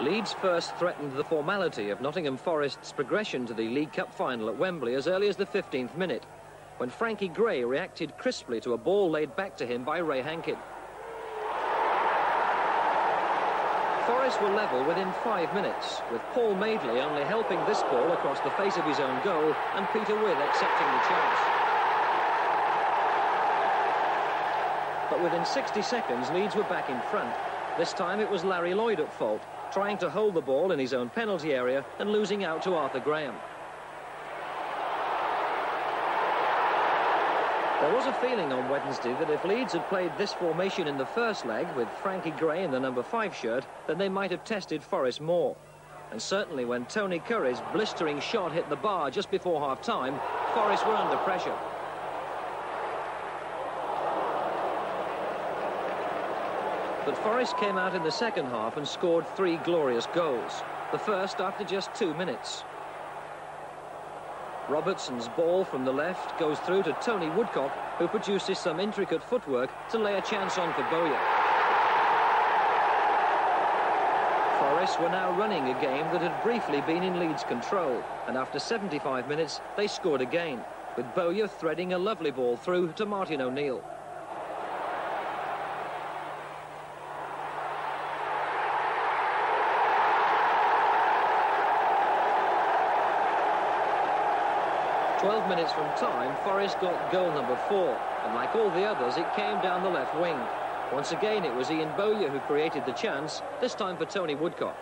Leeds first threatened the formality of Nottingham Forest's progression to the League Cup final at Wembley as early as the 15th minute, when Frankie Gray reacted crisply to a ball laid back to him by Ray Hankin. Forest were level within five minutes, with Paul Madeley only helping this ball across the face of his own goal and Peter Withe accepting the chance. But within 60 seconds, Leeds were back in front. This time it was Larry Lloyd at fault, trying to hold the ball in his own penalty area and losing out to Arthur Graham. There was a feeling on Wednesday that if Leeds had played this formation in the first leg with Frankie Gray in the number five shirt, then they might have tested Forest more. And certainly when Tony Currie's blistering shot hit the bar just before half-time, Forest were under pressure. But Forest came out in the second half and scored three glorious goals. The first after just two minutes. Robertson's ball from the left goes through to Tony Woodcock, who produces some intricate footwork to lay a chance on for Bowyer. Forest were now running a game that had briefly been in Leeds' control, and after 75 minutes, they scored again, with Bowyer threading a lovely ball through to Martin O'Neill. 12 minutes from time, Forest got goal number four, and like all the others, it came down the left wing. Once again, it was Ian Bowyer who created the chance, this time for Tony Woodcock.